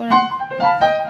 All right.